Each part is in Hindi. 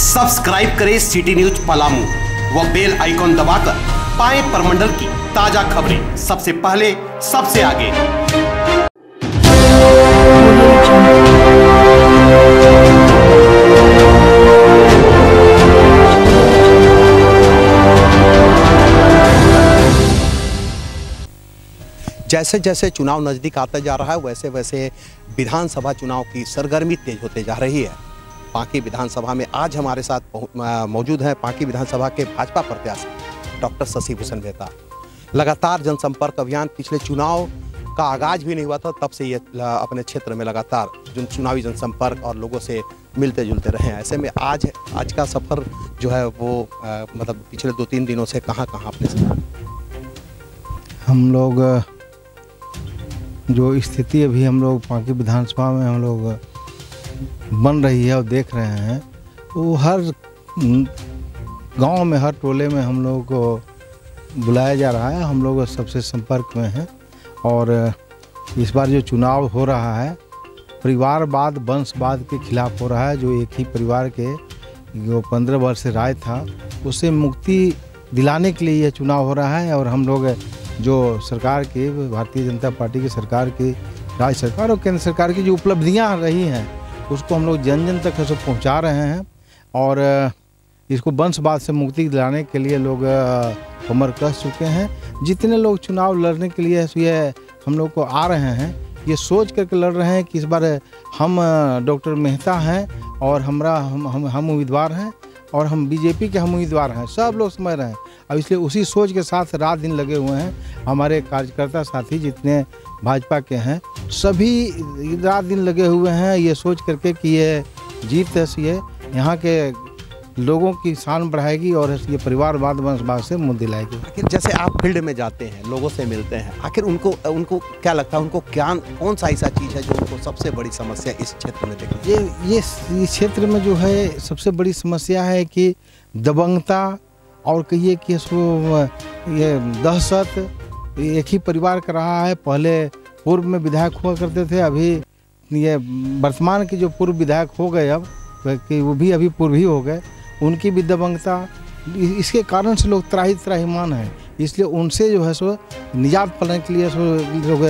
सब्सक्राइब करें सिटी न्यूज़ पलामू व बेल आइकॉन दबाकर पाए परमंडल की ताज़ा खबरें। सबसे पहले, सबसे आगे। जैसे जैसे चुनाव नज़दीक आता जा रहा है वैसे वैसे विधानसभा चुनाव की सरगर्मी तेज होते जा रही है। पांकी विधानसभा में आज हमारे साथ मौजूद हैं पाकी विधानसभा के भाजपा प्रत्याशी डॉक्टर शशि भूषण मेहता। लगातार जनसंपर्क अभियान पिछले चुनाव का आगाज़ भी नहीं हुआ था तब से ये अपने क्षेत्र में लगातार जो चुनावी जनसंपर्क और लोगों से मिलते जुलते रहे हैं। ऐसे में आज आज का सफ़र जो है वो अ, मतलब पिछले दो तीन दिनों से कहाँ कहाँ अपने हम लोग जो स्थिति अभी हम लोग पांकी विधानसभा में हम लोग बन रही है और देख रहे हैं। वो हर गाँव में, हर टोले में हम लोगों को बुलाया जा रहा है। हम लोग सबसे संपर्क में हैं। और इस बार जो चुनाव हो रहा है, परिवारवाद, वंशवाद के खिलाफ हो रहा है। जो एक ही परिवार के, जो पंद्रह वर्ष से राय था, उसे मुक्ति दिलाने के लिए यह चुनाव हो रहा है। और हम लोग जो सरकार के, भारतीय जनता पार्टी की सरकार की, राज्य सरकार और केंद्र सरकार की जो उपलब्धियाँ रही हैं उसको हम लोग जन जन तक ऐसे पहुँचा रहे हैं और इसको वंशवाद से मुक्ति दिलाने के लिए लोग कमर कस चुके हैं। जितने लोग चुनाव लड़ने के लिए ये हम लोग को आ रहे हैं, ये सोच करके लड़ रहे हैं कि इस बार हम डॉक्टर मेहता हैं और हमारा, हम हम हम उम्मीदवार हैं। और हम बीजेपी के हम उम्मीदवार हैं, सब लोग समझ रहे। हैं अब इसलिए उसी सोच के साथ रात दिन लगे हुए हैं, हमारे कार्यकर्ता साथी जितने भाजपा के हैं, सभी रात दिन लगे हुए हैं, ये सोच करके कि ये जीत है, ये यहाँ के लोगों की शान बढ़ाएगी और ये परिवारवाद वंशवाद से मुद्दे दिलाएगी। आखिर जैसे आप फ़ील्ड में जाते हैं लोगों से मिलते हैं आखिर उनको उनको क्या लगता है उनको क्या कौन सा ऐसा चीज़ है जो उनको सबसे बड़ी समस्या इस क्षेत्र में देखने ये ये इस क्षेत्र में जो है सबसे बड़ी समस्या है कि दबंगता और कहिए कि इसको ये दहशत एक ही परिवार का रहा है। पहले पूर्व में विधायक हुआ करते थे अभी ये वर्तमान के जो पूर्व विधायक हो गए अब कि वो भी अभी पूर्व ही हो गए। उनकी भी दबंगता, इसके कारण से लोग त्राही त्राहीमान हैं। इसलिए उनसे जो है सो निजात पाने के लिए सो लोग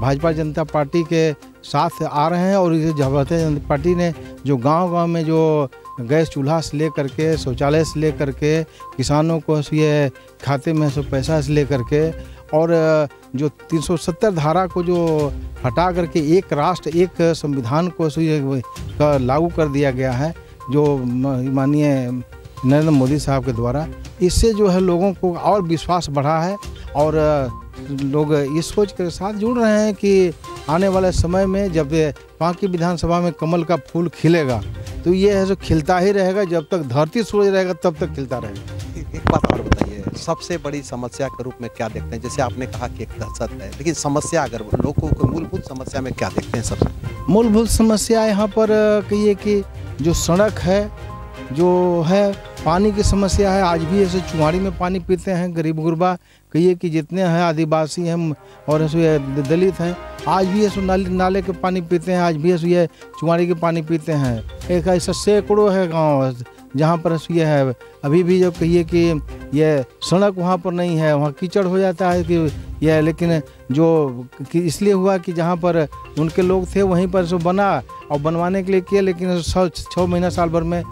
भाजपा जनता पार्टी के साथ आ रहे हैं और भारतीय जनता पार्टी ने जो गांव-गांव में जो गैस चूल्हा से ले करके शौचालय से ले करके किसानों को ये खाते में सो पैसा से ले करके और जो 370 धारा को जो हटा करके एक राष्ट्र, एक संविधान को, लागू कर दिया गया है। जो माननीय नरेंद्र मोदी साहब के द्वारा इससे जो है लोगों को और विश्वास बढ़ा है और लोग इस सोच के साथ जुड़ रहे हैं कि आने वाले समय में जब ये पांकी विधानसभा में कमल का फूल खिलेगा तो ये है जो खिलता ही रहेगा जब तक धरती सूरज रहेगा तब तक खिलता रहेगा। एक बात और बताइए सबसे बड़ी समस्या के रूप में क्या देखते हैं? जैसे आपने कहा कि एक दहशत है लेकिन समस्या अगर लोगों को मूलभूत समस्या में क्या देखते हैं सबसे? मूलभूत समस्या यहाँ पर कहिए कि जो सड़क है, जो है, पानी की समस्या है। आज भी ऐसे चुहाड़ी में पानी पीते हैं गरीब गुरबा। कहिए कि जितने हैं आदिवासी हैं और ऐसे दलित हैं, आज भी ऐसे नाले नाले के पानी पीते हैं, आज भी ऐसे चुहाड़ी के पानी पीते हैं। एक ऐसा सैकड़ों है गाँव जहाँ पर ये है। अभी भी जब कहिए कि यह सड़क वहाँ पर नहीं है, वहाँ कीचड़ हो जाता है कि यह लेकिन जो कि इसलिए हुआ कि जहाँ पर उनके लोग थे वहीं पर सो बना और बनवाने के लिए किया, लेकिन छः महीना साल भर में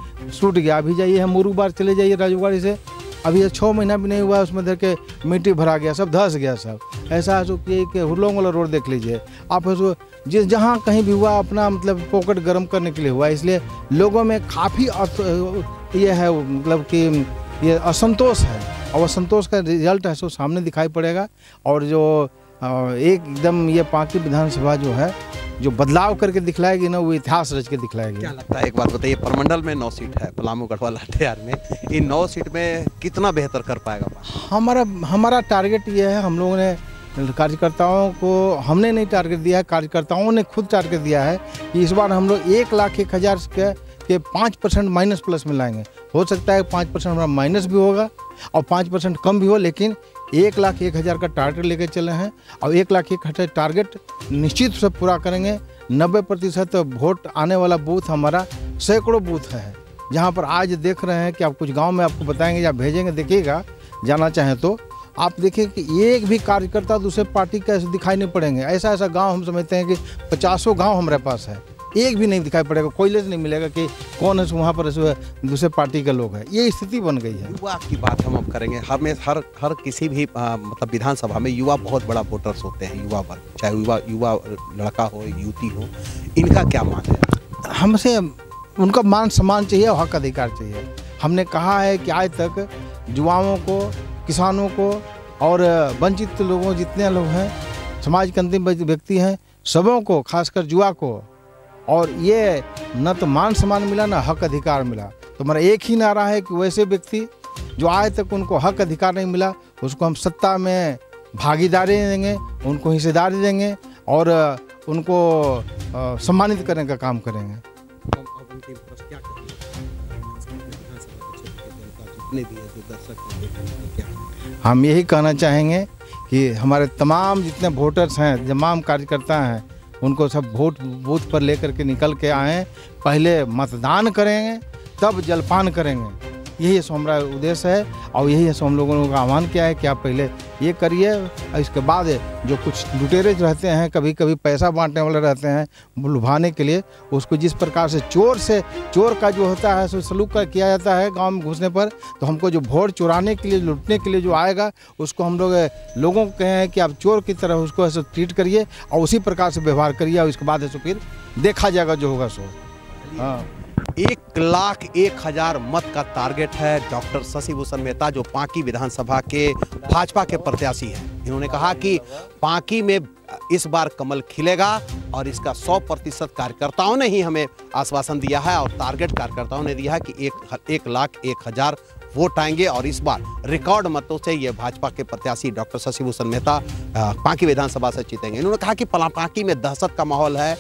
टूट गया। अभी जाइए हम मुरुबार चले जाइए राजूगाड़ी से। अभी ये छः महीना भी नहीं हुआ, उसमें देख के मिट्टी भरा गया, सब धस गया सब। ऐसा है कि हुरलोंग वाला रोड देख लीजिए। आप ऐसो जिस जहाँ कहीं भी हुआ, अपना मतलब पॉकेट गर्म करने के लिए हुआ, इसलिए लोगों में काफ़ी ये है मतलब कि ये असंतोष है। और असंतोष का रिज़ल्ट है, सो सामने दिखाई पड़ेगा। और जो एकदम ये पांकी विधानसभा जो है जो बदलाव करके दिखलाएगी ना वो इतिहास रच के दिखलाएगी। क्या लगता है एक बात बताइए परमंडल में नौ सीट है पलामू गढ़वाल लाठेहार में इन नौ सीट में कितना बेहतर कर पाएगा हमारा हमारा टारगेट ये है हम लोगों ने कार्यकर्ताओं को हमने नहीं टारगेट दिया है कार्यकर्ताओं ने खुद टारगेट दिया है कि इस बार हम लोग एक लाख एक हज़ार के के पाँच परसेंट माइनस प्लस में लाएँगे। हो सकता है पाँच परसेंट हमारा माइनस भी होगा और पाँच परसेंट कम भी हो लेकिन एक लाख एक हज़ार का टारगेट लेके चले हैं और एक लाख एक हज़ार टारगेट निश्चित से पूरा करेंगे। नब्बे प्रतिशत वोट आने वाला बूथ हमारा सैकड़ों बूथ है। जहाँ पर आज देख रहे हैं कि आप कुछ गाँव में आपको बताएँगे या भेजेंगे, देखिएगा, जाना चाहें तो। आप देखिए कि एक भी कार्यकर्ता दूसरे पार्टी का दिखाई नहीं पड़ेंगे। ऐसा ऐसा गाँव हम समझते हैं कि पचासों गाँव हमारे पास है। एक भी नहीं दिखाई पड़ेगा कोयले से नहीं मिलेगा कि कौन है वहाँ पर दूसरे पार्टी के लोग हैं। ये स्थिति बन गई है। युवा की बात हम अब करेंगे। हमें हर हर किसी भी आ, मतलब विधानसभा में युवा बहुत बड़ा वोटर्स होते हैं युवा वर्ग चाहे युवा युवा लड़का हो युवती हो इनका क्या मान है? हमसे उनका मान सम्मान चाहिए और हक अधिकार चाहिए। हमने कहा है कि आज तक युवाओं को किसानों को और वंचित लोगों जितने लोग हैं समाज के अंतिम व्यक्ति हैं सबों को खासकर युवा को और ये न तो मान सम्मान मिला, ना हक अधिकार मिला। तो हमारा एक ही नारा है कि वैसे व्यक्ति जो आज तक उनको हक अधिकार नहीं मिला, उसको हम सत्ता में भागीदारी देंगे, उनको हिस्सेदारी देंगे और उनको सम्मानित करने का काम करेंगे। हम यही कहना चाहेंगे कि हमारे तमाम जितने वोटर्स हैं, तमाम कार्यकर्ता हैं उनको सब वोट बूथ पर लेकर के निकल के आएँ। पहले मतदान करेंगे, तब जलपान करेंगे। यही हमारा उद्देश्य है। और यही हम लोगों का आह्वान किया है कि आप पहले ये करिए, और इसके बाद जो कुछ लुटेरे रहते हैं कभी कभी पैसा बांटने वाले रहते हैं, लुभाने के लिए, उसको जिस प्रकार से चोर से, चोर का जो होता है, सो सलूक का किया जाता है गाँव में घुसने पर तो हमको जो भोर चुराने के लिए, लुटने के लिए जो आएगा, उसको हम लोग, लोगों को कहें हैं कि आप चोर की तरह उसको ऐसे ट्रीट करिए, और उसी प्रकार से व्यवहार करिए, और इसके बाद ऐसे फिर देखा जाएगा जो होगा सो। हाँ। एक लाख एक हज़ार मत का टारगेट है डॉक्टर शशि भूषण मेहता, जो पांकी विधानसभा के भाजपा के प्रत्याशी हैं। इन्होंने कहा कि पांकी में इस बार कमल खिलेगा और इसका 100 प्रतिशत कार्यकर्ताओं ने ही हमें आश्वासन दिया है और टारगेट कार्यकर्ताओं ने दिया है कि एक एक लाख एक हज़ार वोट आएँगे और इस बार रिकॉर्ड मतों से ये भाजपा के प्रत्याशी डॉक्टर शशि भूषण मेहता पांकी विधानसभा से जीतेंगे। इन्होंने कहा कि पांकी में दहशत का माहौल है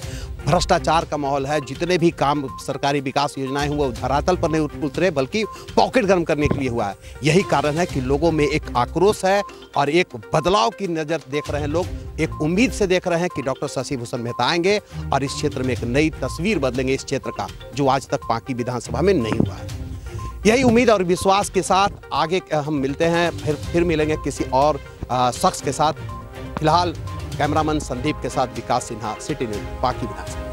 भ्रष्टाचार का माहौल है। जितने भी काम सरकारी विकास योजनाएँ वो धरातल पर नहीं उतरे, बल्कि पॉकेट गर्म करने के लिए हुआ है। यही कारण है कि लोगों में एक आक्रोश है और एक बदलाव की नज़र देख रहे हैं लोग। एक उम्मीद से देख रहे हैं कि डॉक्टर शशि भूषण मेहता आएँगे और इस क्षेत्र में एक नई तस्वीर बदलेंगे इस क्षेत्र का, जो आज तक पाकि विधानसभा में नहीं हुआ है। यही उम्मीद और विश्वास के साथ आगे हम मिलते हैं, फिर फिर मिलेंगे किसी और शख्स के साथ। फ़िलहाल कैमरामैन संदीप के साथ विकास सिन्हा सिटी न्यूज़ बाकी विधानसभा।